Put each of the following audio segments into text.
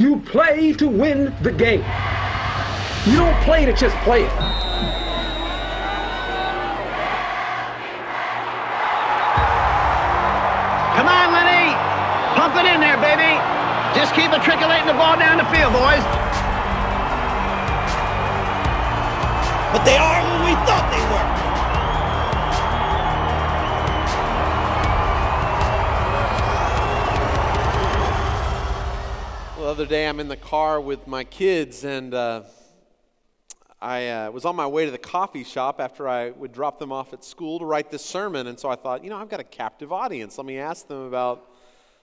You play to win the game. You don't play to just play it. Come on, Lenny. Pump it in there, baby. Just keep matriculating the ball down the field, boys. But they are other day I'm in the car with my kids, and uh, I uh, was on my way to the coffee shop after I would drop them off at school to write this sermon. And so I thought, you know, I've got a captive audience. Let me ask them about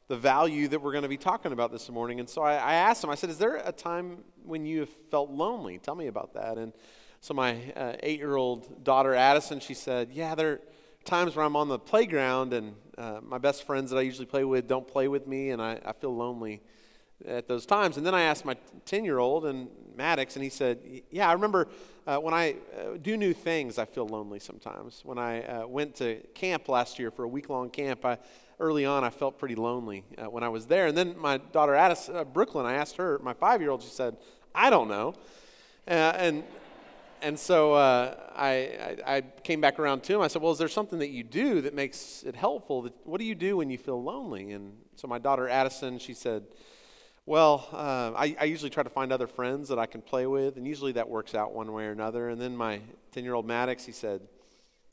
the value that we're going to be talking about this morning. And so I, I asked them, I said, Is there a time when you have felt lonely? Tell me about that. And so my uh, eight year old daughter, Addison, she said, Yeah, there are times when I'm on the playground and uh, my best friends that I usually play with don't play with me, and I, I feel lonely at those times. And then I asked my 10 year old and Maddox, and he said, Yeah, I remember uh, when I uh, do new things, I feel lonely sometimes. When I uh, went to camp last year for a week long camp, I, early on I felt pretty lonely uh, when I was there. And then my daughter Addis, uh, Brooklyn, I asked her, my five year old, she said, I don't know. Uh, and and so uh, I, I, came back around to him. I said, Well, is there something that you do that makes it helpful? What do you do when you feel lonely? And so my daughter Addison, she said, Well, uh, I, I, usually try to find other friends that I can play with, and usually that works out one way or another. And then my 10 year old Maddox, he said,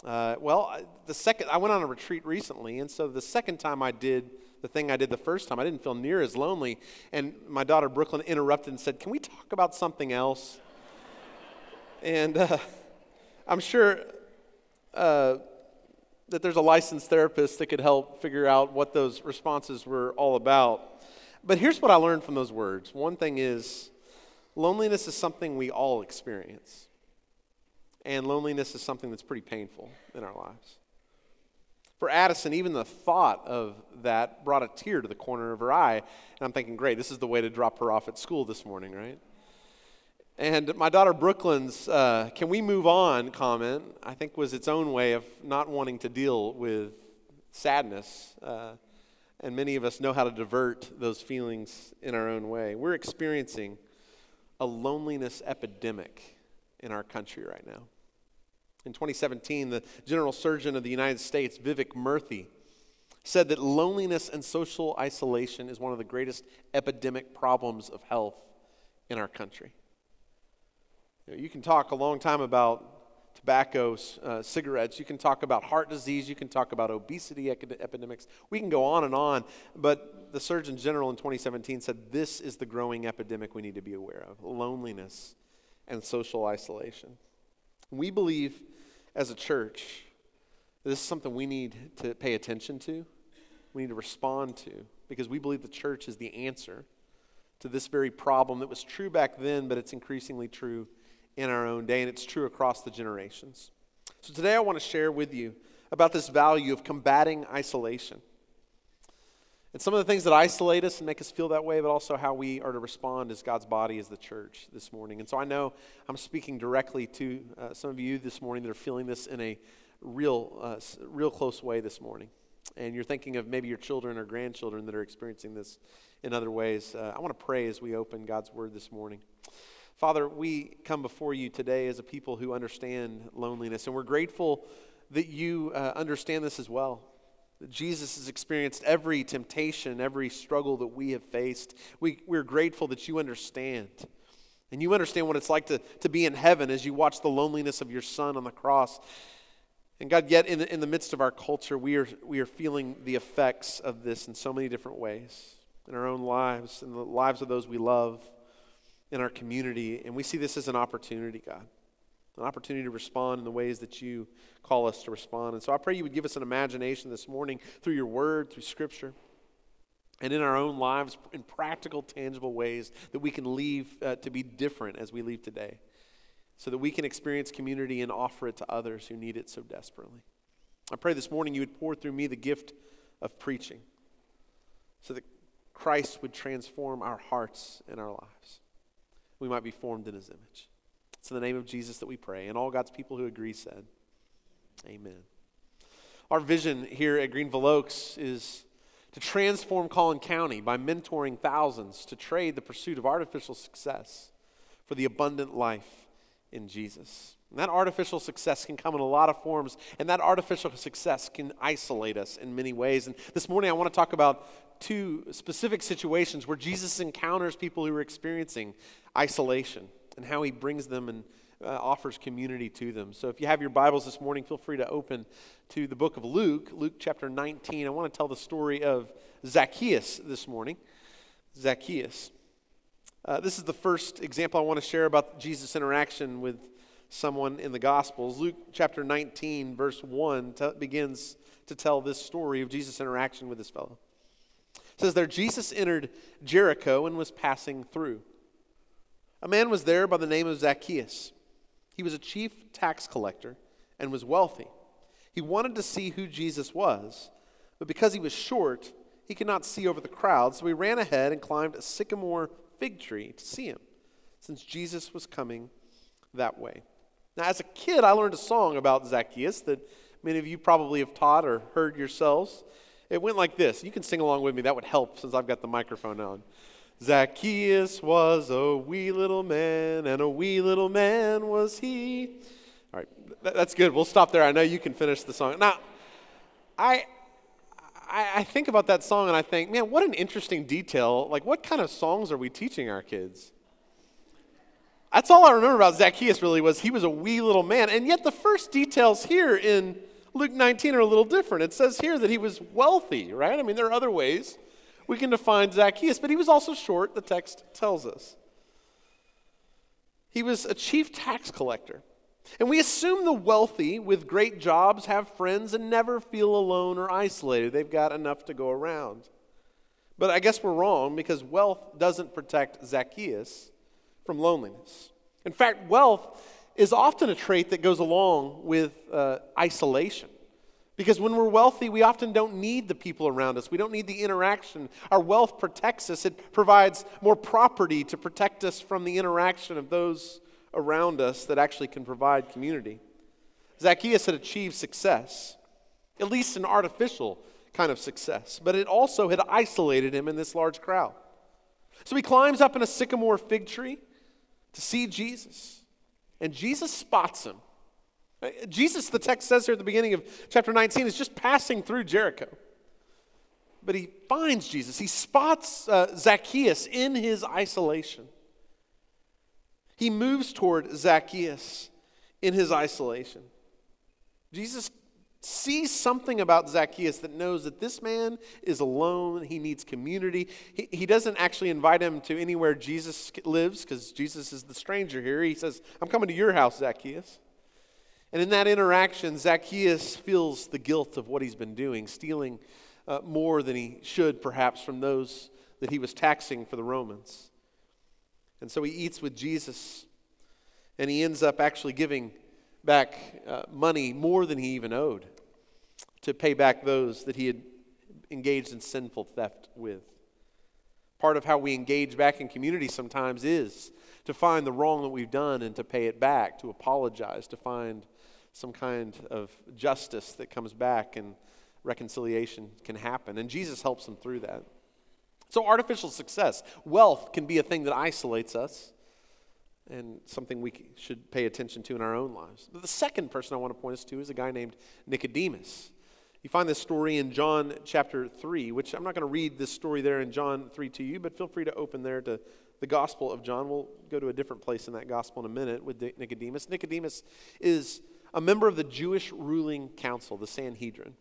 uh, Well, the second, I went on a retreat recently, and so the second time I did the thing I did the first time, I didn't feel near as lonely. And my daughter Brooklyn interrupted and said, Can we talk about something else? And uh, I'm sure uh, that there's a licensed therapist that could help figure out what those responses were all about. But here's what I learned from those words one thing is loneliness is something we all experience, and loneliness is something that's pretty painful in our lives. For Addison, even the thought of that brought a tear to the corner of her eye. And I'm thinking, great, this is the way to drop her off at school this morning, right? And my daughter Brooklyn's uh, can we move on comment, I think, was its own way of not wanting to deal with sadness. Uh, and many of us know how to divert those feelings in our own way. We're experiencing a loneliness epidemic in our country right now. In 2017, the General Surgeon of the United States, Vivek Murthy, said that loneliness and social isolation is one of the greatest epidemic problems of health in our country. You, know, you can talk a long time about tobacco, uh, cigarettes. You can talk about heart disease. You can talk about obesity epidemics. We can go on and on. But the Surgeon General in 2017 said this is the growing epidemic we need to be aware of loneliness and social isolation. We believe as a church this is something we need to pay attention to, we need to respond to, because we believe the church is the answer to this very problem that was true back then, but it's increasingly true in our own day, and it's true across the generations. So today I want to share with you about this value of combating isolation. And some of the things that isolate us and make us feel that way, but also how we are to respond as God's body, as the church this morning. And so I know I'm speaking directly to uh, some of you this morning that are feeling this in a real, uh, real close way this morning. And you're thinking of maybe your children or grandchildren that are experiencing this in other ways. Uh, I want to pray as we open God's word this morning. Father, we come before you today as a people who understand loneliness, and we're grateful that you uh, understand this as well. That Jesus has experienced every temptation, every struggle that we have faced. We, we're grateful that you understand. And you understand what it's like to, to be in heaven as you watch the loneliness of your son on the cross. And God, yet in the, in the midst of our culture, we are, we are feeling the effects of this in so many different ways in our own lives, in the lives of those we love in our community. And we see this as an opportunity, God, an opportunity to respond in the ways that you call us to respond. And so I pray you would give us an imagination this morning through your word, through scripture, and in our own lives in practical, tangible ways that we can leave uh, to be different as we leave today, so that we can experience community and offer it to others who need it so desperately. I pray this morning you would pour through me the gift of preaching so that Christ would transform our hearts and our lives we might be formed in his image. It's in the name of Jesus that we pray. And all God's people who agree said, Amen. Our vision here at Greenville Oaks is to transform Collin County by mentoring thousands to trade the pursuit of artificial success for the abundant life in Jesus. And that artificial success can come in a lot of forms, and that artificial success can isolate us in many ways. And this morning, I want to talk about two specific situations where Jesus encounters people who are experiencing isolation and how he brings them and uh, offers community to them. So if you have your Bibles this morning, feel free to open to the book of Luke, Luke chapter 19. I want to tell the story of Zacchaeus this morning. Zacchaeus. Uh, this is the first example I want to share about Jesus' interaction with someone in the Gospels. Luke chapter 19, verse 1, t- begins to tell this story of Jesus' interaction with this fellow. It says there, Jesus entered Jericho and was passing through. A man was there by the name of Zacchaeus. He was a chief tax collector and was wealthy. He wanted to see who Jesus was, but because he was short, he could not see over the crowd, so he ran ahead and climbed a sycamore fig tree to see him, since Jesus was coming that way. Now, as a kid, I learned a song about Zacchaeus that many of you probably have taught or heard yourselves. It went like this. You can sing along with me, that would help since I've got the microphone on. Zacchaeus was a wee little man, and a wee little man was he. All right, that's good. We'll stop there. I know you can finish the song. Now, I, I, think about that song and I think, man, what an interesting detail. Like, what kind of songs are we teaching our kids? That's all I remember about Zacchaeus really was he was a wee little man. And yet the first details here in Luke 19 are a little different. It says here that he was wealthy, right? I mean, there are other ways we can define Zacchaeus, but he was also short, the text tells us. He was a chief tax collector. And we assume the wealthy with great jobs have friends and never feel alone or isolated. They've got enough to go around. But I guess we're wrong because wealth doesn't protect Zacchaeus from loneliness. In fact, wealth is often a trait that goes along with uh, isolation. Because when we're wealthy, we often don't need the people around us. We don't need the interaction. Our wealth protects us, it provides more property to protect us from the interaction of those around us that actually can provide community. Zacchaeus had achieved success, at least an artificial kind of success, but it also had isolated him in this large crowd. So he climbs up in a sycamore fig tree to see Jesus, and Jesus spots him. Jesus, the text says here at the beginning of chapter 19, is just passing through Jericho. But he finds Jesus. He spots uh, Zacchaeus in his isolation. He moves toward Zacchaeus in his isolation. Jesus sees something about Zacchaeus that knows that this man is alone. He needs community. He, he doesn't actually invite him to anywhere Jesus lives because Jesus is the stranger here. He says, I'm coming to your house, Zacchaeus. And in that interaction, Zacchaeus feels the guilt of what he's been doing, stealing uh, more than he should, perhaps, from those that he was taxing for the Romans. And so he eats with Jesus, and he ends up actually giving back uh, money more than he even owed to pay back those that he had engaged in sinful theft with. Part of how we engage back in community sometimes is to find the wrong that we've done and to pay it back, to apologize, to find some kind of justice that comes back and reconciliation can happen. And Jesus helps them through that. So, artificial success, wealth can be a thing that isolates us and something we should pay attention to in our own lives. But the second person I want to point us to is a guy named Nicodemus. You find this story in John chapter 3, which I'm not going to read this story there in John 3 to you, but feel free to open there to the Gospel of John. We'll go to a different place in that Gospel in a minute with Nicodemus. Nicodemus is a member of the Jewish ruling council, the Sanhedrin.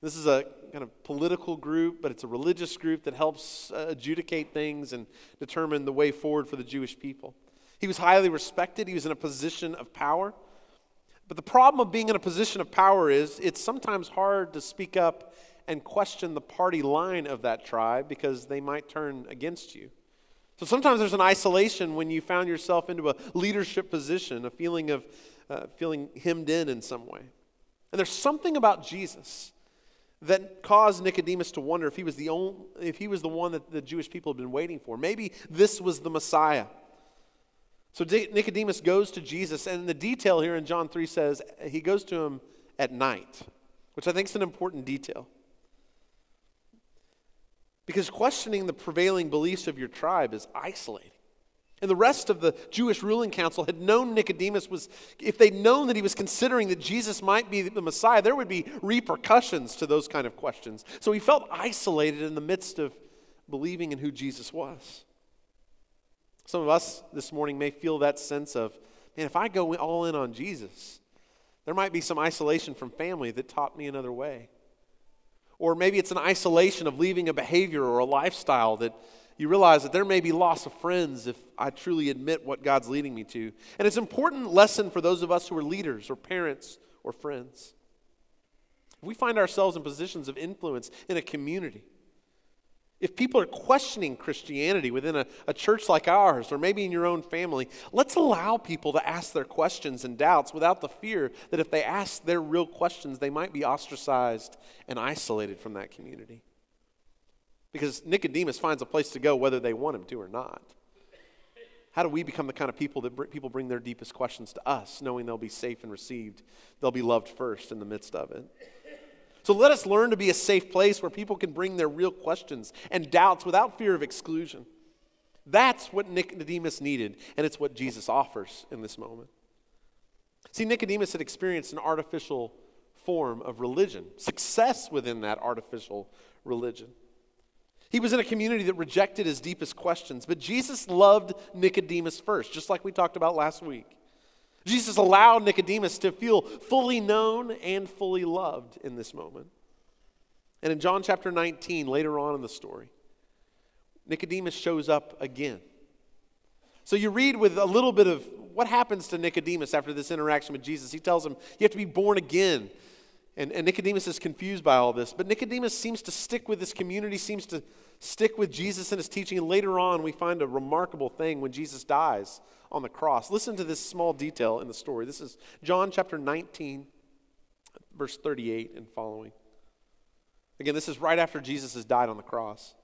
This is a kind of political group, but it's a religious group that helps uh, adjudicate things and determine the way forward for the Jewish people. He was highly respected, he was in a position of power. But the problem of being in a position of power is it's sometimes hard to speak up and question the party line of that tribe because they might turn against you. So sometimes there's an isolation when you found yourself into a leadership position, a feeling of uh, feeling hemmed in in some way. And there's something about Jesus that caused Nicodemus to wonder if he was the only, if he was the one that the Jewish people had been waiting for. Maybe this was the Messiah. So Nicodemus goes to Jesus, and the detail here in John 3 says he goes to him at night, which I think is an important detail. Because questioning the prevailing beliefs of your tribe is isolating. And the rest of the Jewish ruling council had known Nicodemus was, if they'd known that he was considering that Jesus might be the Messiah, there would be repercussions to those kind of questions. So he felt isolated in the midst of believing in who Jesus was. Some of us this morning may feel that sense of, man, if I go all in on Jesus, there might be some isolation from family that taught me another way. Or maybe it's an isolation of leaving a behavior or a lifestyle that you realize that there may be loss of friends if I truly admit what God's leading me to. And it's an important lesson for those of us who are leaders or parents or friends. If we find ourselves in positions of influence in a community, if people are questioning Christianity within a, a, church like ours, or maybe in your own family, let's allow people to ask their questions and doubts without the fear that if they ask their real questions, they might be ostracized and isolated from that community. Because Nicodemus finds a place to go whether they want him to or not. How do we become the kind of people that br- people bring their deepest questions to us, knowing they'll be safe and received? They'll be loved first in the midst of it. So let us learn to be a safe place where people can bring their real questions and doubts without fear of exclusion. That's what Nicodemus needed, and it's what Jesus offers in this moment. See, Nicodemus had experienced an artificial form of religion, success within that artificial religion. He was in a community that rejected his deepest questions, but Jesus loved Nicodemus first, just like we talked about last week. Jesus allowed Nicodemus to feel fully known and fully loved in this moment. And in John chapter 19, later on in the story, Nicodemus shows up again. So you read with a little bit of what happens to Nicodemus after this interaction with Jesus. He tells him, You have to be born again. And, and Nicodemus is confused by all this. But Nicodemus seems to stick with this community, seems to stick with Jesus and his teaching. And later on, we find a remarkable thing when Jesus dies on the cross. Listen to this small detail in the story. This is John chapter 19, verse 38 and following. Again, this is right after Jesus has died on the cross.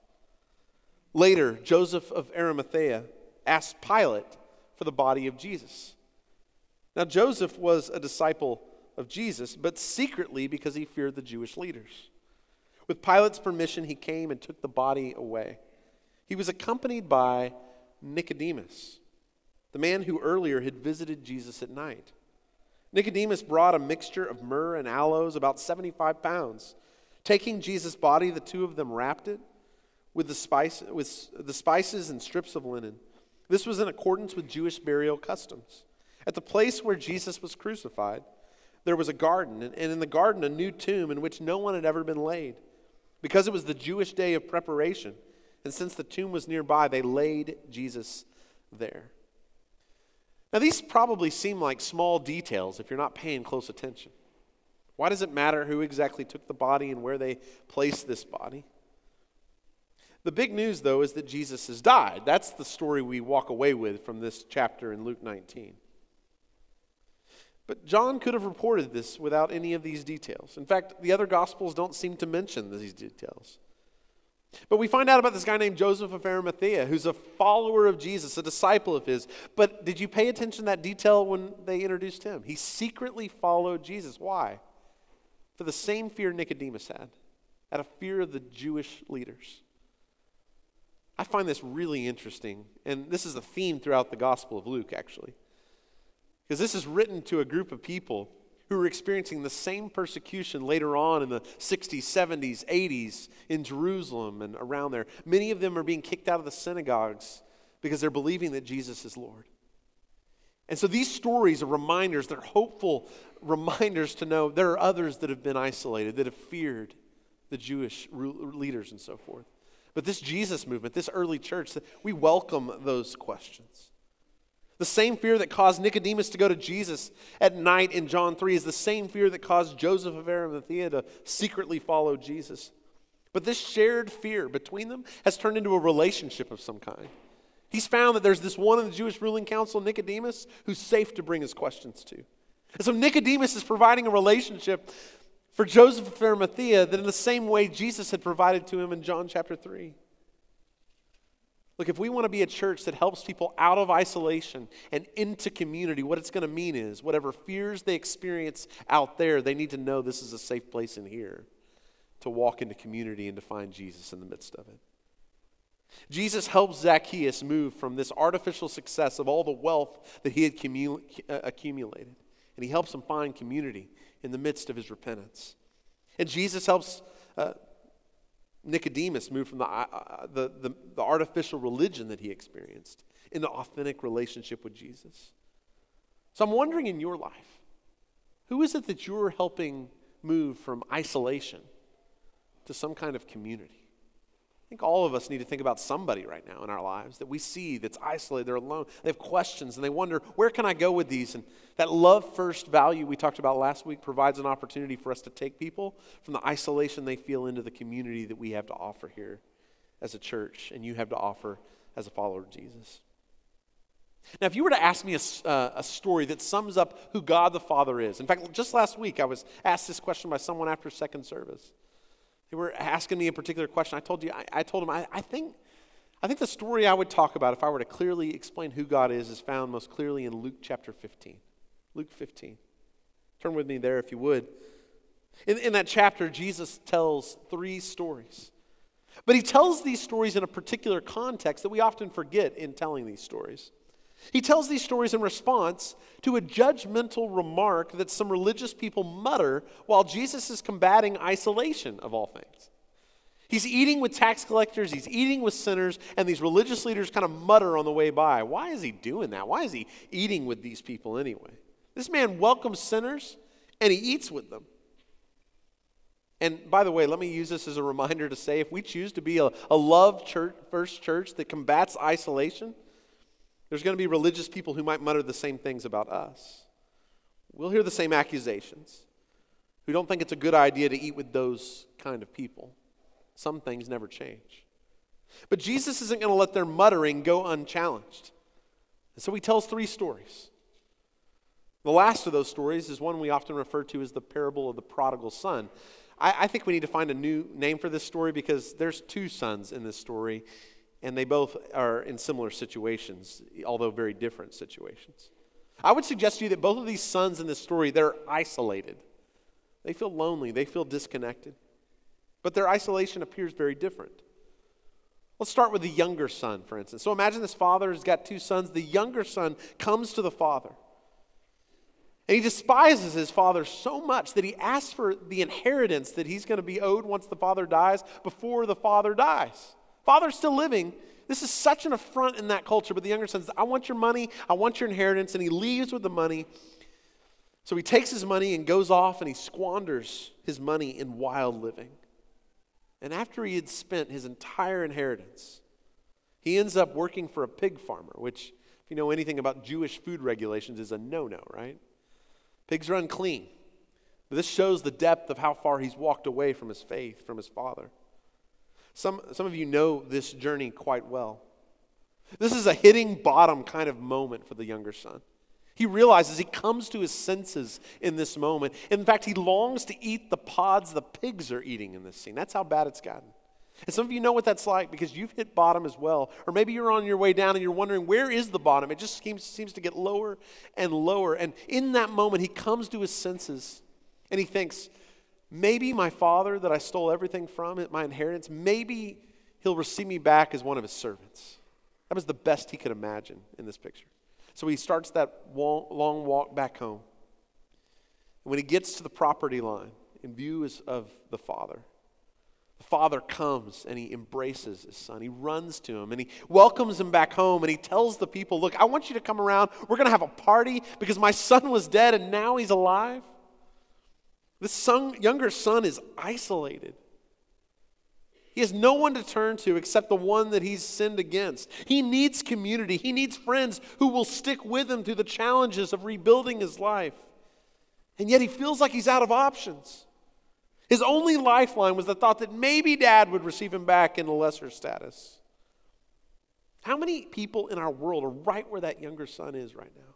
Later, Joseph of Arimathea asked Pilate for the body of Jesus. Now, Joseph was a disciple of Jesus, but secretly because he feared the Jewish leaders. With Pilate's permission, he came and took the body away. He was accompanied by Nicodemus, the man who earlier had visited Jesus at night. Nicodemus brought a mixture of myrrh and aloes, about 75 pounds. Taking Jesus' body, the two of them wrapped it with the, spice, with the spices and strips of linen. This was in accordance with Jewish burial customs. At the place where Jesus was crucified, there was a garden, and in the garden, a new tomb in which no one had ever been laid. Because it was the Jewish day of preparation, and since the tomb was nearby, they laid Jesus there. Now, these probably seem like small details if you're not paying close attention. Why does it matter who exactly took the body and where they placed this body? The big news, though, is that Jesus has died. That's the story we walk away with from this chapter in Luke 19. But John could have reported this without any of these details. In fact, the other Gospels don't seem to mention these details. But we find out about this guy named Joseph of Arimathea, who's a follower of Jesus, a disciple of his. But did you pay attention to that detail when they introduced him? He secretly followed Jesus. Why? For the same fear Nicodemus had, out of fear of the Jewish leaders. I find this really interesting, and this is a theme throughout the Gospel of Luke, actually. Because this is written to a group of people who were experiencing the same persecution later on in the 60s, 70s, 80s in Jerusalem and around there. Many of them are being kicked out of the synagogues because they're believing that Jesus is Lord. And so these stories are reminders, they're hopeful reminders to know there are others that have been isolated, that have feared the Jewish leaders and so forth. But this Jesus movement, this early church, we welcome those questions. The same fear that caused Nicodemus to go to Jesus at night in John 3 is the same fear that caused Joseph of Arimathea to secretly follow Jesus. But this shared fear between them has turned into a relationship of some kind. He's found that there's this one in the Jewish ruling council, Nicodemus, who's safe to bring his questions to. And so Nicodemus is providing a relationship for Joseph of Arimathea that in the same way Jesus had provided to him in John chapter 3. Look, if we want to be a church that helps people out of isolation and into community, what it's going to mean is whatever fears they experience out there, they need to know this is a safe place in here to walk into community and to find Jesus in the midst of it. Jesus helps Zacchaeus move from this artificial success of all the wealth that he had uh, accumulated. And he helps him find community in the midst of his repentance. And Jesus helps uh, Nicodemus moved from the, uh, uh, the, the, the artificial religion that he experienced into authentic relationship with Jesus. So I'm wondering in your life, who is it that you're helping move from isolation to some kind of community? I think all of us need to think about somebody right now in our lives that we see that's isolated, they're alone, they have questions, and they wonder, where can I go with these? And that love first value we talked about last week provides an opportunity for us to take people from the isolation they feel into the community that we have to offer here as a church, and you have to offer as a follower of Jesus. Now, if you were to ask me a, uh, a, story that sums up who God the Father is, in fact, just last week I was asked this question by someone after second service. They were asking me a particular question. I told you, I, I told them, I, I, think, I think the story I would talk about if I were to clearly explain who God is is found most clearly in Luke chapter 15. Luke 15. Turn with me there if you would. In, in that chapter, Jesus tells three stories. But he tells these stories in a particular context that we often forget in telling these stories. He tells these stories in response to a judgmental remark that some religious people mutter while Jesus is combating isolation of all things. He's eating with tax collectors, he's eating with sinners, and these religious leaders kind of mutter on the way by. Why is he doing that? Why is he eating with these people anyway? This man welcomes sinners and he eats with them. And by the way, let me use this as a reminder to say if we choose to be a, a love church, first church that combats isolation, there's going to be religious people who might mutter the same things about us. We'll hear the same accusations, who don't think it's a good idea to eat with those kind of people. Some things never change. But Jesus isn't going to let their muttering go unchallenged. And so he tells three stories. The last of those stories is one we often refer to as the parable of the prodigal son. I, I think we need to find a new name for this story because there's two sons in this story, and they both are in similar situations, although very different situations. I would suggest to you that both of these sons in this story, they're isolated. They feel lonely, they feel disconnected. But their isolation appears very different. Let's start with the younger son, for instance. So imagine this father has got two sons. The younger son comes to the father. And he despises his father so much that he asks for the inheritance that he's going to be owed once the father dies before the father dies. Father's still living. This is such an affront in that culture, but the younger son says, I want your money, I want your inheritance, and he leaves with the money. So he takes his money and goes off and he squanders his money in wild living. And after he had spent his entire inheritance, he ends up working for a pig farmer, which, if you know anything about Jewish food regulations, is a no no, right? Pigs are unclean. But this shows the depth of how far he's walked away from his faith, from his father. Some, some of you know this journey quite well. This is a hitting bottom kind of moment for the younger son. He realizes he comes to his senses in this moment. In fact, he longs to eat the pods the pigs are eating in this scene. That's how bad it's gotten. And some of you know what that's like because you've hit bottom as well. Or maybe you're on your way down and you're wondering, where is the bottom? It just seems, seems to get lower and lower. And in that moment, he comes to his senses and he thinks, Maybe my father that I stole everything from, my inheritance, maybe he'll receive me back as one of his servants. That was the best he could imagine in this picture. So he starts that long walk back home. And when he gets to the property line, in view of the father, the father comes and he embraces his son. He runs to him and he welcomes him back home and he tells the people, Look, I want you to come around. We're going to have a party because my son was dead and now he's alive. This younger son is isolated. He has no one to turn to except the one that he's sinned against. He needs community. He needs friends who will stick with him through the challenges of rebuilding his life. And yet he feels like he's out of options. His only lifeline was the thought that maybe dad would receive him back in a lesser status. How many people in our world are right where that younger son is right now?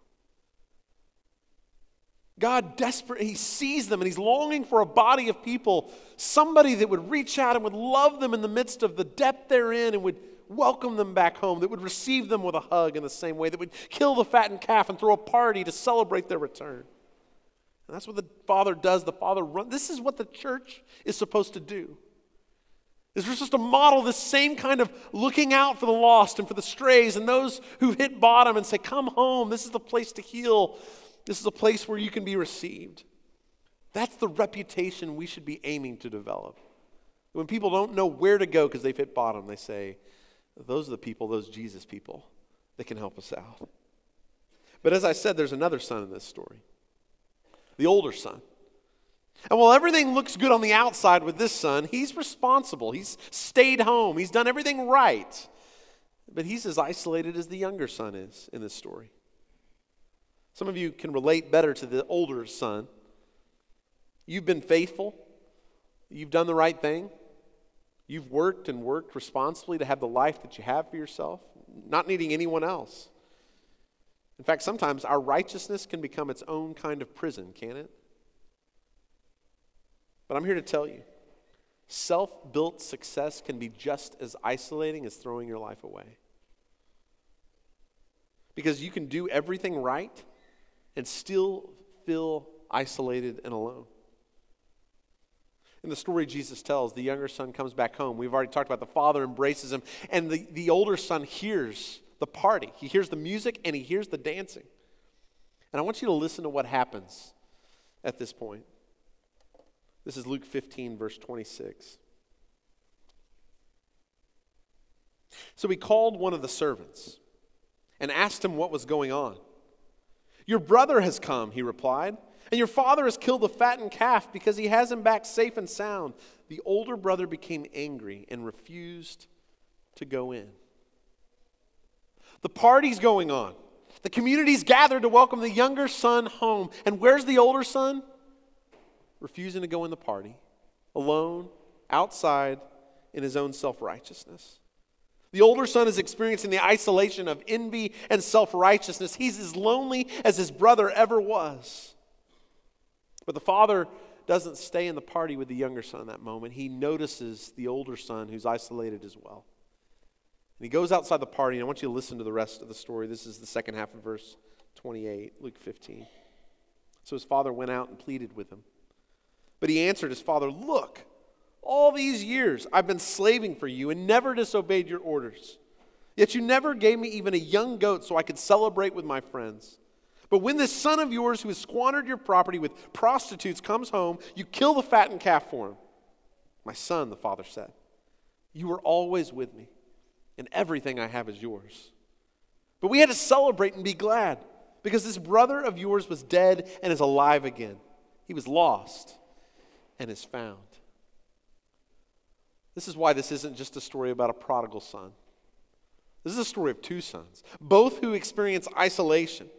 God desperate, he sees them and he's longing for a body of people, somebody that would reach out and would love them in the midst of the depth they're in and would welcome them back home, that would receive them with a hug in the same way, that would kill the fattened calf and throw a party to celebrate their return. And that's what the Father does. The Father runs. This is what the church is supposed to do. Is we're supposed to model this same kind of looking out for the lost and for the strays and those who've hit bottom and say, Come home. This is the place to heal. This is a place where you can be received. That's the reputation we should be aiming to develop. When people don't know where to go because they've hit bottom, they say, Those are the people, those Jesus people, that can help us out. But as I said, there's another son in this story the older son. And while everything looks good on the outside with this son, he's responsible. He's stayed home, he's done everything right. But he's as isolated as the younger son is in this story. Some of you can relate better to the older son. You've been faithful, you've done the right thing, you've worked and worked responsibly to have the life that you have for yourself, not needing anyone else. In fact, sometimes our righteousness can become its own kind of prison, can it? But I'm here to tell you self built success can be just as isolating as throwing your life away. Because you can do everything right and still feel isolated and alone. In the story Jesus tells, the younger son comes back home. We've already talked about the father embraces him, and the, the older son hears the party. He hears the music and he hears the dancing. And I want you to listen to what happens at this point. This is Luke 15, verse 26. So he called one of the servants and asked him what was going on. Your brother has come, he replied, and your father has killed the fattened calf because he has him back safe and sound. The older brother became angry and refused to go in. The party's going on. The community's gathered to welcome the younger son home. And where's the older son? refusing to go in the party, alone, outside, in his own self righteousness. The older son is experiencing the isolation of envy and self righteousness. He's as lonely as his brother ever was. But the father doesn't stay in the party with the younger son in that moment. He notices the older son who's isolated as well. And he goes outside the party, and I want you to listen to the rest of the story. This is the second half of verse 28, Luke 15. So his father went out and pleaded with him. But he answered his father, Look, all these years I've been slaving for you and never disobeyed your orders. Yet you never gave me even a young goat so I could celebrate with my friends. But when this son of yours who has squandered your property with prostitutes comes home, you kill the fattened calf for him. My son, the father said, You were always with me, and everything I have is yours. But we had to celebrate and be glad because this brother of yours was dead and is alive again. He was lost and is found. This is why this isn't just a story about a prodigal son. This is a story of two sons, both who experience isolation.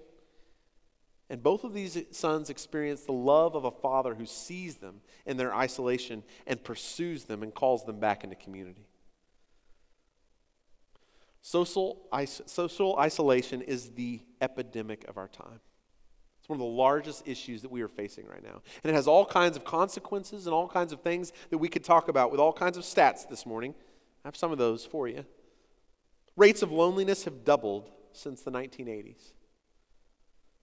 And both of these sons experience the love of a father who sees them in their isolation and pursues them and calls them back into community. Social, social isolation is the epidemic of our time one of the largest issues that we are facing right now. And it has all kinds of consequences and all kinds of things that we could talk about with all kinds of stats this morning. I have some of those for you. Rates of loneliness have doubled since the 1980s.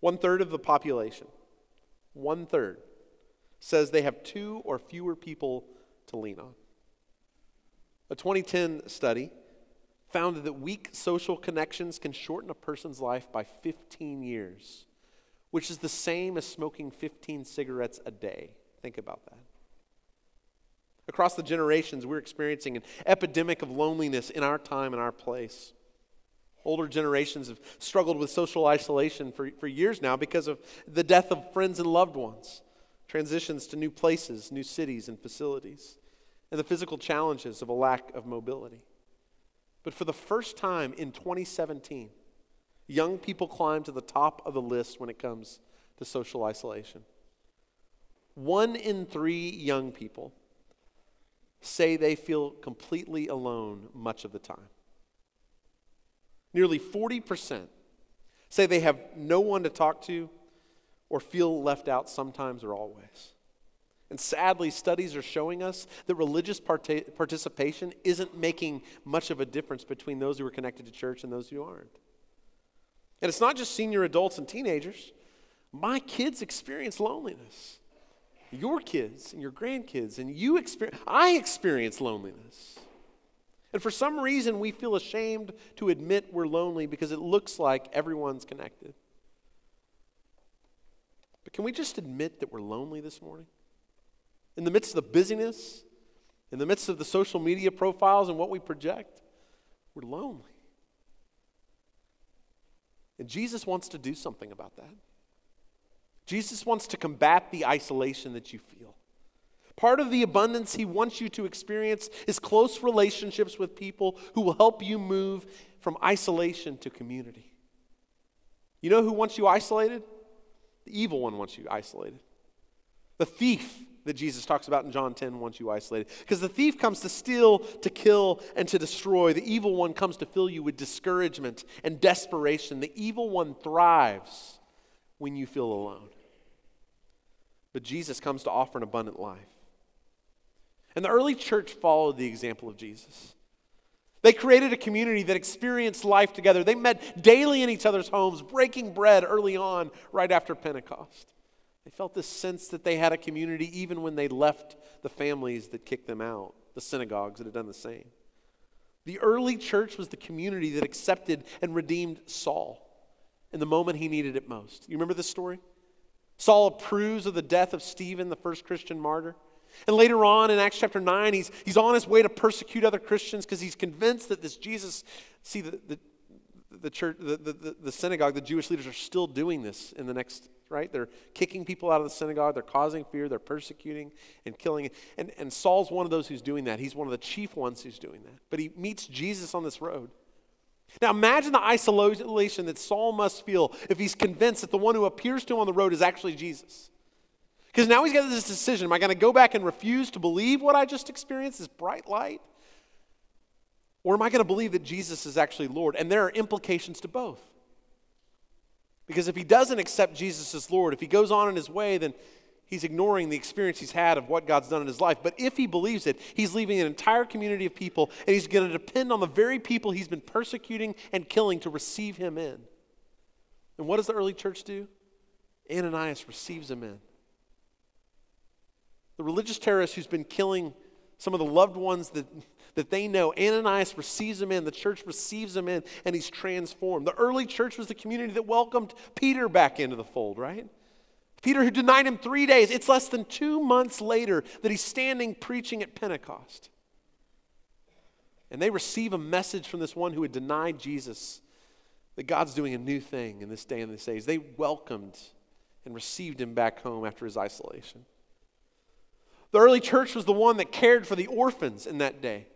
One third of the population, one third, says they have two or fewer people to lean on. A 2010 study found that weak social connections can shorten a person's life by 15 years which is the same as smoking 15 cigarettes a day. Think about that. Across the generations, we're experiencing an epidemic of loneliness in our time and our place. Older generations have struggled with social isolation for, for years now because of the death of friends and loved ones, transitions to new places, new cities, and facilities, and the physical challenges of a lack of mobility. But for the first time in 2017, Young people climb to the top of the list when it comes to social isolation. One in three young people say they feel completely alone much of the time. Nearly 40% say they have no one to talk to or feel left out sometimes or always. And sadly, studies are showing us that religious participation isn't making much of a difference between those who are connected to church and those who aren't. And it's not just senior adults and teenagers. My kids experience loneliness. your kids and your grandkids, and you experience, I experience loneliness. And for some reason, we feel ashamed to admit we're lonely because it looks like everyone's connected. But can we just admit that we're lonely this morning? In the midst of the busyness, in the midst of the social media profiles and what we project, we're lonely. And Jesus wants to do something about that. Jesus wants to combat the isolation that you feel. Part of the abundance he wants you to experience is close relationships with people who will help you move from isolation to community. You know who wants you isolated? The evil one wants you isolated. The thief that Jesus talks about in John 10 wants you isolated. Because the thief comes to steal, to kill, and to destroy. The evil one comes to fill you with discouragement and desperation. The evil one thrives when you feel alone. But Jesus comes to offer an abundant life. And the early church followed the example of Jesus. They created a community that experienced life together. They met daily in each other's homes, breaking bread early on, right after Pentecost. They felt this sense that they had a community even when they left the families that kicked them out, the synagogues that had done the same. The early church was the community that accepted and redeemed Saul in the moment he needed it most. You remember this story? Saul approves of the death of Stephen, the first Christian martyr. And later on in Acts chapter 9, he's, he's on his way to persecute other Christians because he's convinced that this Jesus, see, the, the, the church, the, the, the synagogue, the Jewish leaders are still doing this in the next, right? They're kicking people out of the synagogue, they're causing fear, they're persecuting and killing. And, and Saul's one of those who's doing that. He's one of the chief ones who's doing that. But he meets Jesus on this road. Now imagine the isolation that Saul must feel if he's convinced that the one who appears to him on the road is actually Jesus. Because now he's got this decision am I going to go back and refuse to believe what I just experienced, this bright light? Or am I going to believe that Jesus is actually Lord? And there are implications to both. Because if he doesn't accept Jesus as Lord, if he goes on in his way, then he's ignoring the experience he's had of what God's done in his life. But if he believes it, he's leaving an entire community of people, and he's going to depend on the very people he's been persecuting and killing to receive him in. And what does the early church do? Ananias receives him in. The religious terrorist who's been killing some of the loved ones that, that they know, Ananias receives him in, the church receives him in, and he's transformed. The early church was the community that welcomed Peter back into the fold, right? Peter, who denied him three days, it's less than two months later that he's standing preaching at Pentecost. And they receive a message from this one who had denied Jesus that God's doing a new thing in this day and this age. They welcomed and received him back home after his isolation. The early church was the one that cared for the orphans in that day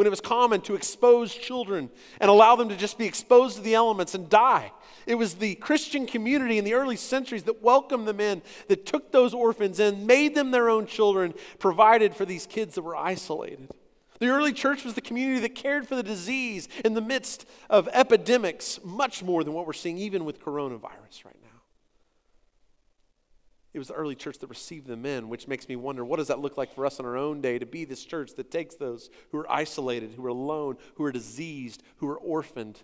when it was common to expose children and allow them to just be exposed to the elements and die. It was the Christian community in the early centuries that welcomed them in, that took those orphans in, made them their own children, provided for these kids that were isolated. The early church was the community that cared for the disease in the midst of epidemics, much more than what we're seeing even with coronavirus right now. It was the early church that received them in, which makes me wonder what does that look like for us in our own day to be this church that takes those who are isolated, who are alone, who are diseased, who are orphaned,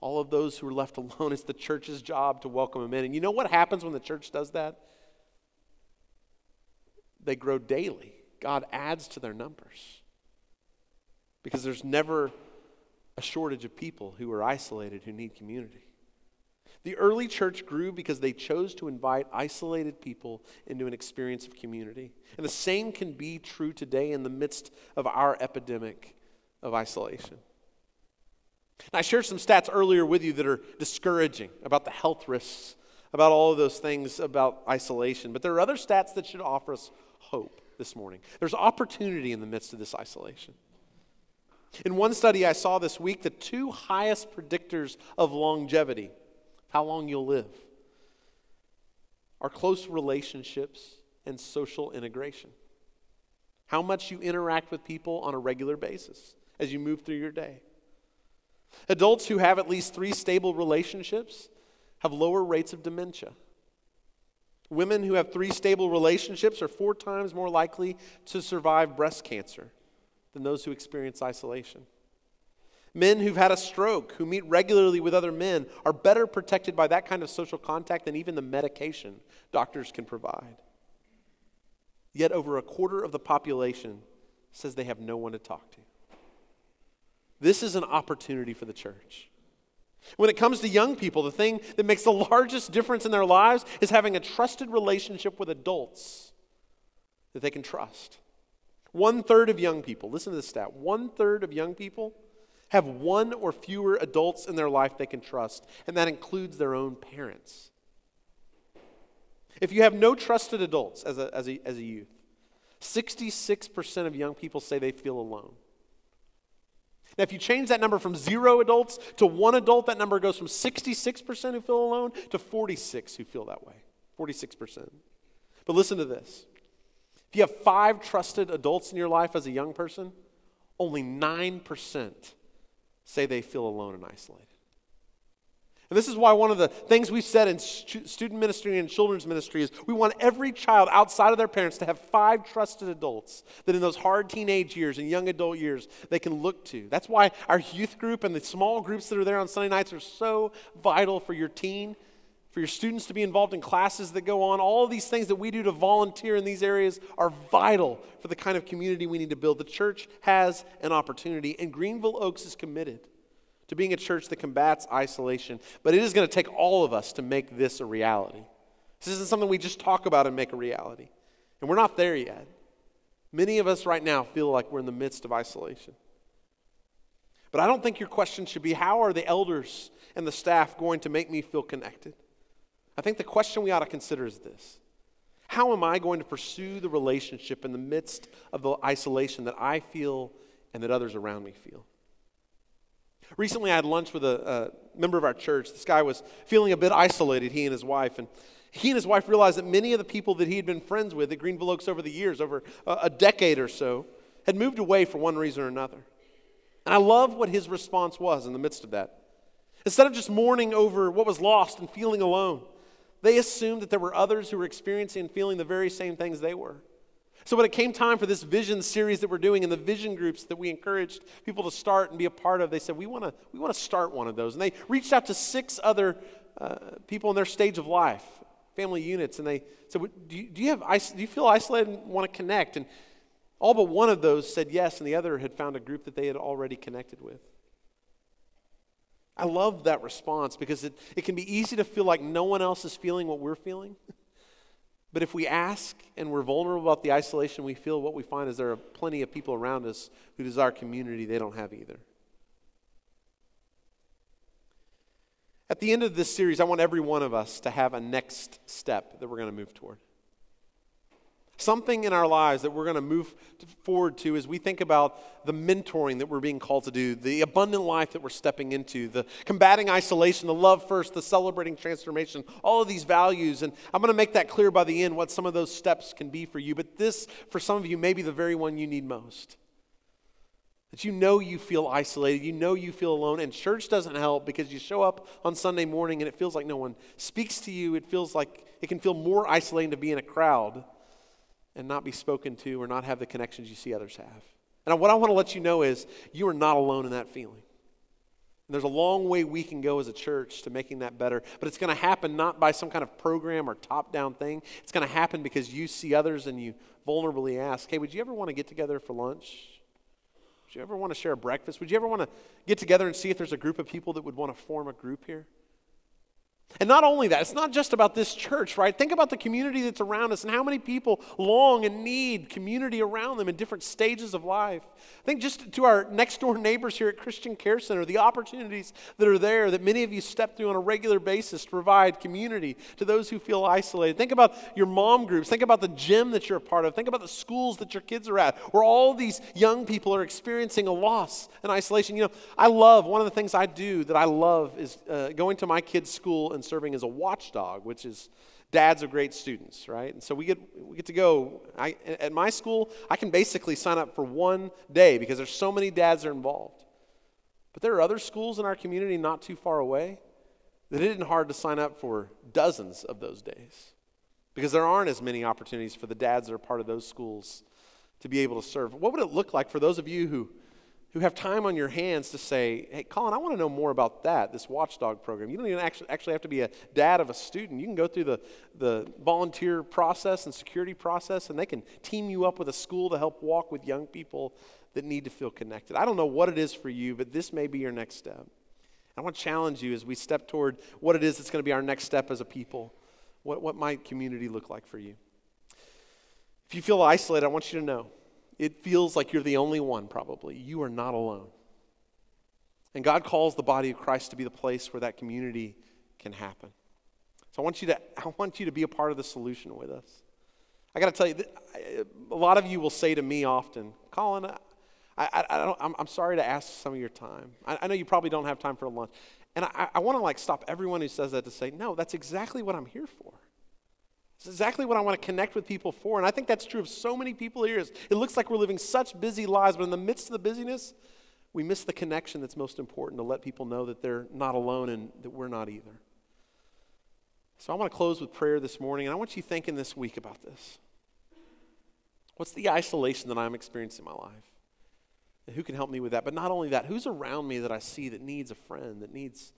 all of those who are left alone. It's the church's job to welcome them in. And you know what happens when the church does that? They grow daily. God adds to their numbers because there's never a shortage of people who are isolated who need community. The early church grew because they chose to invite isolated people into an experience of community. And the same can be true today in the midst of our epidemic of isolation. I shared some stats earlier with you that are discouraging about the health risks, about all of those things about isolation. But there are other stats that should offer us hope this morning. There's opportunity in the midst of this isolation. In one study I saw this week, the two highest predictors of longevity how long you'll live, are close relationships and social integration. How much you interact with people on a regular basis as you move through your day. Adults who have at least three stable relationships have lower rates of dementia. Women who have three stable relationships are four times more likely to survive breast cancer than those who experience isolation. Men who've had a stroke, who meet regularly with other men, are better protected by that kind of social contact than even the medication doctors can provide. Yet over a quarter of the population says they have no one to talk to. This is an opportunity for the church. When it comes to young people, the thing that makes the largest difference in their lives is having a trusted relationship with adults that they can trust. One third of young people, listen to this stat one third of young people have one or fewer adults in their life they can trust, and that includes their own parents. If you have no trusted adults as a, as a, as a youth, 66% of young people say they feel alone. Now, if you change that number from zero adults to one adult, that number goes from 66% who feel alone to 46 who feel that way. 46%. But listen to this. If you have five trusted adults in your life as a young person, only 9% say they feel alone and isolated. And this is why one of the things we've said in student ministry and children's ministry is we want every child outside of their parents to have five trusted adults that in those hard teenage years and young adult years they can look to. That's why our youth group and the small groups that are there on Sunday nights are so vital for your teen, for your students to be involved in classes that go on. All these things that we do to volunteer in these areas are vital for the kind of community we need to build. The church has an opportunity, and Greenville Oaks is committed to being a church that combats isolation. But it is going to take all of us to make this a reality. This isn't something we just talk about and make a reality. And we're not there yet. Many of us right now feel like we're in the midst of isolation. But I don't think your question should be how are the elders and the staff going to make me feel connected? I think the question we ought to consider is this How am I going to pursue the relationship in the midst of the isolation that I feel and that others around me feel? Recently, I had lunch with a, a member of our church. This guy was feeling a bit isolated, he and his wife. And he and his wife realized that many of the people that he had been friends with at Greenville Oaks over the years, over a, a decade or so, had moved away for one reason or another. And I love what his response was in the midst of that. Instead of just mourning over what was lost and feeling alone, they assumed that there were others who were experiencing and feeling the very same things they were. So, when it came time for this vision series that we're doing and the vision groups that we encouraged people to start and be a part of, they said, We want to we wanna start one of those. And they reached out to six other uh, people in their stage of life, family units, and they said, Do you, do you, have, do you feel isolated and want to connect? And all but one of those said yes, and the other had found a group that they had already connected with. I love that response because it, it can be easy to feel like no one else is feeling what we're feeling. But if we ask and we're vulnerable about the isolation we feel, what we find is there are plenty of people around us who desire community they don't have either. At the end of this series, I want every one of us to have a next step that we're going to move toward something in our lives that we're going to move forward to as we think about the mentoring that we're being called to do, the abundant life that we're stepping into, the combating isolation, the love first, the celebrating transformation, all of these values. And I'm going to make that clear by the end what some of those steps can be for you. But this, for some of you, may be the very one you need most. That you know you feel isolated, you know you feel alone, and church doesn't help because you show up on Sunday morning and it feels like no one speaks to you. It feels like it can feel more isolating to be in a crowd and not be spoken to or not have the connections you see others have. And what I want to let you know is you are not alone in that feeling. And there's a long way we can go as a church to making that better, but it's going to happen not by some kind of program or top down thing. It's going to happen because you see others and you vulnerably ask, hey, would you ever want to get together for lunch? Would you ever want to share a breakfast? Would you ever want to get together and see if there's a group of people that would want to form a group here? And not only that, it's not just about this church, right? Think about the community that's around us and how many people long and need community around them in different stages of life. Think just to our next door neighbors here at Christian Care Center, the opportunities that are there that many of you step through on a regular basis to provide community to those who feel isolated. Think about your mom groups. Think about the gym that you're a part of. Think about the schools that your kids are at, where all these young people are experiencing a loss and isolation. You know, I love, one of the things I do that I love is uh, going to my kids' school and serving as a watchdog, which is dads of great students, right? And so we get we get to go. I, at my school, I can basically sign up for one day because there's so many dads are involved. But there are other schools in our community not too far away that it isn't hard to sign up for dozens of those days because there aren't as many opportunities for the dads that are part of those schools to be able to serve. What would it look like for those of you who who have time on your hands to say, hey, Collin, I want to know more about that, this watchdog program. You don't even actually, actually have to be a dad of a student. You can go through the, the volunteer process and security process, and they can team you up with a school to help walk with young people that need to feel connected. I don't know what it is for you, but this may be your next step. I want to challenge you as we step toward what it is that's going to be our next step as a people. What, what might community look like for you? If you feel isolated, I want you to know it feels like you're the only one, probably. You are not alone. And God calls the body of Christ to be the place where that community can happen. So I want you to, I want you to be a part of the solution with us. I got to tell you, a lot of you will say to me often, Collin, I, I, I don't, I'm, I'm, sorry to ask some of your time. I, I, know you probably don't have time for lunch. And I, I want to like stop everyone who says that to say, no, that's exactly what I'm here for. It's exactly what I want to connect with people for. And I think that's true of so many people here. It looks like we're living such busy lives, but in the midst of the busyness, we miss the connection that's most important to let people know that they're not alone and that we're not either. So I want to close with prayer this morning, and I want you thinking this week about this. What's the isolation that I'm experiencing in my life? And who can help me with that? But not only that, who's around me that I see that needs a friend, that needs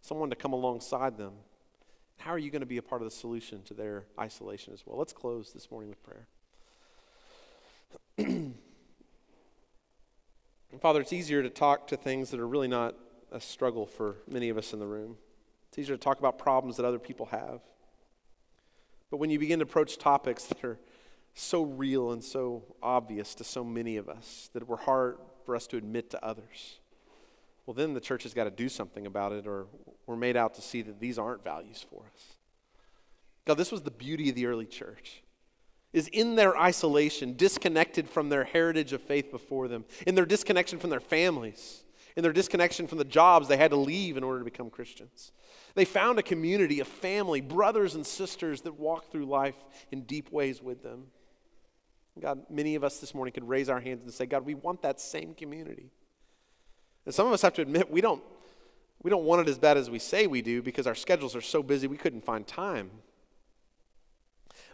someone to come alongside them? How are you going to be a part of the solution to their isolation as well? Let's close this morning with prayer. Father, it's easier to talk to things that are really not a struggle for many of us in the room. It's easier to talk about problems that other people have. But when you begin to approach topics that are so real and so obvious to so many of us that were hard for us to admit to others, well, then the church has got to do something about it, or we're made out to see that these aren't values for us. God, this was the beauty of the early church. Is in their isolation, disconnected from their heritage of faith before them, in their disconnection from their families, in their disconnection from the jobs they had to leave in order to become Christians. They found a community, a family, brothers and sisters that walked through life in deep ways with them. God, many of us this morning could raise our hands and say, God, we want that same community. And some of us have to admit we don't, we don't want it as bad as we say we do because our schedules are so busy we couldn't find time.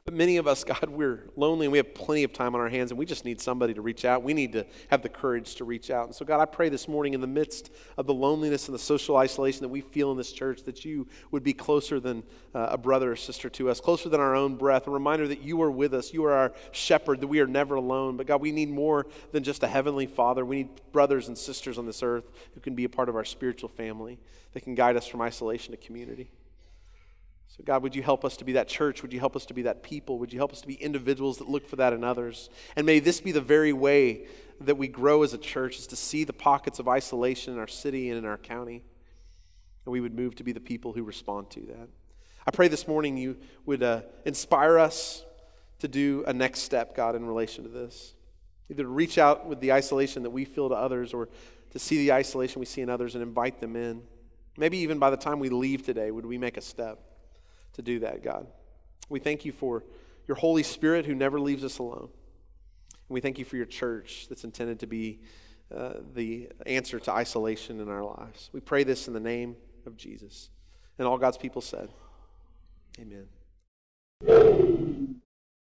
But many of us, God, we're lonely and we have plenty of time on our hands and we just need somebody to reach out. We need to have the courage to reach out. And so, God, I pray this morning in the midst of the loneliness and the social isolation that we feel in this church that you would be closer than uh, a brother or sister to us, closer than our own breath, a reminder that you are with us. You are our shepherd, that we are never alone. But, God, we need more than just a heavenly father. We need brothers and sisters on this earth who can be a part of our spiritual family, that can guide us from isolation to community. So, God, would you help us to be that church? Would you help us to be that people? Would you help us to be individuals that look for that in others? And may this be the very way that we grow as a church, is to see the pockets of isolation in our city and in our county. And we would move to be the people who respond to that. I pray this morning you would uh, inspire us to do a next step, God, in relation to this. Either to reach out with the isolation that we feel to others or to see the isolation we see in others and invite them in. Maybe even by the time we leave today, would we make a step? To do that, God. We thank you for your Holy Spirit who never leaves us alone. And we thank you for your church that's intended to be uh, the answer to isolation in our lives. We pray this in the name of Jesus. And all God's people said, Amen.